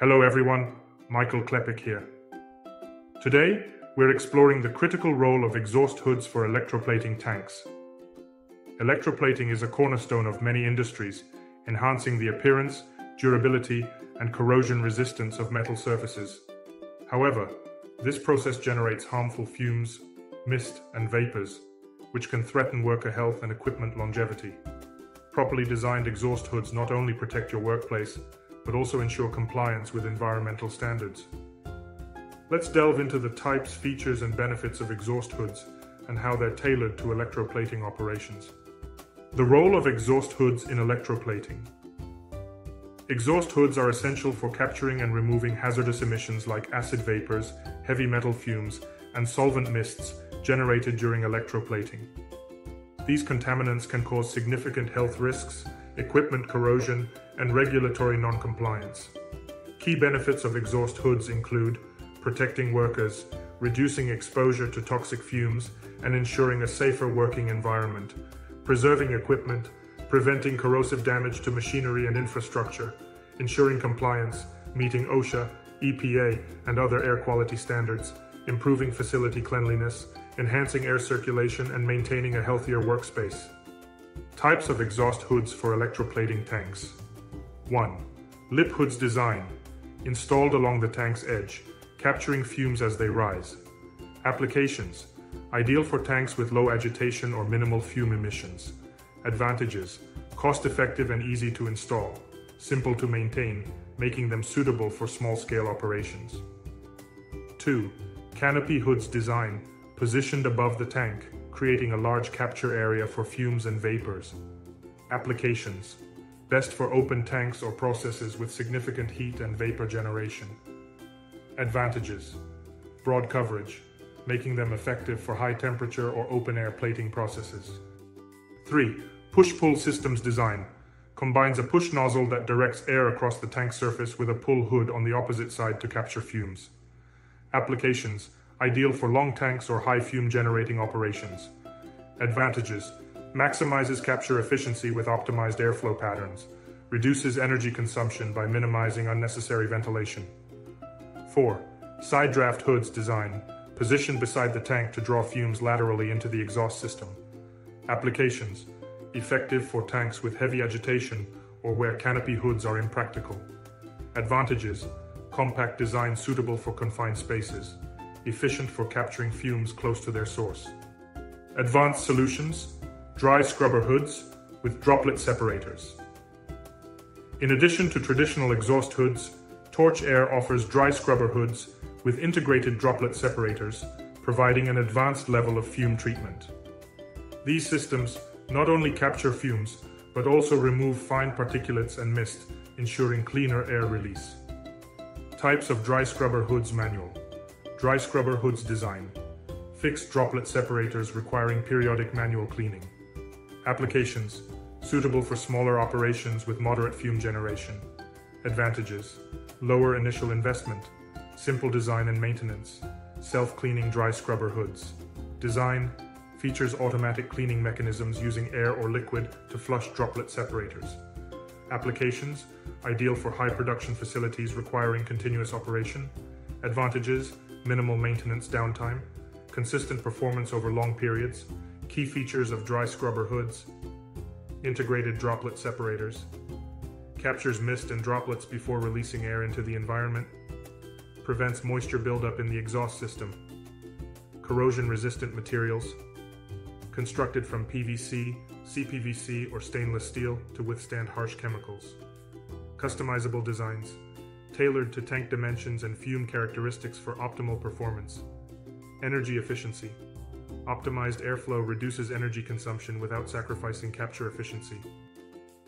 Hello everyone, Michael Klepik here. Today, we're exploring the critical role of exhaust hoods for electroplating tanks. Electroplating is a cornerstone of many industries, enhancing the appearance, durability, and corrosion resistance of metal surfaces. However, this process generates harmful fumes, mist, and vapors, which can threaten worker health and equipment longevity. Properly designed exhaust hoods not only protect your workplace, but also ensure compliance with environmental standards. Let's delve into the types, features, and benefits of exhaust hoods and how they're tailored to electroplating operations. The role of exhaust hoods in electroplating. Exhaust hoods are essential for capturing and removing hazardous emissions like acid vapors, heavy metal fumes, and solvent mists generated during electroplating. These contaminants can cause significant health risks, equipment corrosion, and regulatory noncompliance. Key benefits of exhaust hoods include protecting workers, reducing exposure to toxic fumes, and ensuring a safer working environment, preserving equipment, preventing corrosive damage to machinery and infrastructure, ensuring compliance, meeting OSHA, EPA, and other air quality standards, improving facility cleanliness, enhancing air circulation, and maintaining a healthier workspace. Types of exhaust hoods for electroplating tanks. 1. Lip hoods design, installed along the tank's edge, capturing fumes as they rise. Applications, ideal for tanks with low agitation or minimal fume emissions. Advantages, cost-effective and easy to install, simple to maintain, making them suitable for small-scale operations. 2. Canopy hoods design, positioned above the tank, creating a large capture area for fumes and vapors. Applications. Best for open tanks or processes with significant heat and vapor generation. Advantages. Broad coverage, making them effective for high temperature or open air plating processes. 3. Push-pull systems design. Combines a push nozzle that directs air across the tank surface with a pull hood on the opposite side to capture fumes. Applications ideal for long tanks or high fume generating operations. Advantages maximizes capture efficiency with optimized airflow patterns, reduces energy consumption by minimizing unnecessary ventilation. 4. Side draft hoods design, positioned beside the tank to draw fumes laterally into the exhaust system. Applications effective for tanks with heavy agitation or where canopy hoods are impractical. Advantages compact design suitable for confined spaces efficient for capturing fumes close to their source. Advanced solutions, dry scrubber hoods with droplet separators. In addition to traditional exhaust hoods, Torch Air offers dry scrubber hoods with integrated droplet separators, providing an advanced level of fume treatment. These systems not only capture fumes, but also remove fine particulates and mist, ensuring cleaner air release. Types of dry scrubber hoods manual. Dry scrubber hoods design. Fixed droplet separators requiring periodic manual cleaning. Applications. Suitable for smaller operations with moderate fume generation. Advantages. Lower initial investment. Simple design and maintenance. Self-cleaning dry scrubber hoods. Design. Features automatic cleaning mechanisms using air or liquid to flush droplet separators. Applications. Ideal for high production facilities requiring continuous operation. Advantages minimal maintenance downtime, consistent performance over long periods, key features of dry scrubber hoods, integrated droplet separators, captures mist and droplets before releasing air into the environment, prevents moisture buildup in the exhaust system, corrosion-resistant materials, constructed from PVC, CPVC, or stainless steel to withstand harsh chemicals, customizable designs, tailored to tank dimensions and fume characteristics for optimal performance. Energy efficiency. Optimized airflow reduces energy consumption without sacrificing capture efficiency.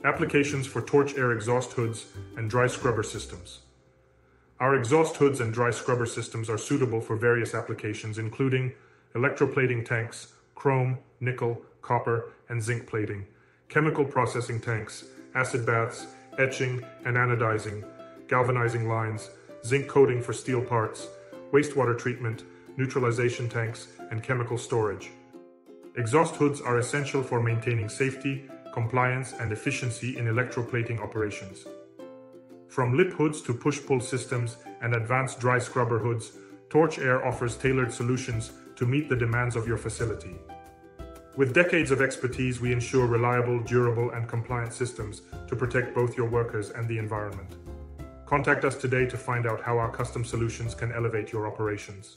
Applications for torch air exhaust hoods and dry scrubber systems. Our exhaust hoods and dry scrubber systems are suitable for various applications, including electroplating tanks, chrome, nickel, copper, and zinc plating, chemical processing tanks, acid baths, etching, and anodizing, galvanizing lines, zinc coating for steel parts, wastewater treatment, neutralization tanks, and chemical storage. Exhaust hoods are essential for maintaining safety, compliance, and efficiency in electroplating operations. From lip hoods to push-pull systems and advanced dry scrubber hoods, Torch Air offers tailored solutions to meet the demands of your facility. With decades of expertise, we ensure reliable, durable, and compliant systems to protect both your workers and the environment. Contact us today to find out how our custom solutions can elevate your operations.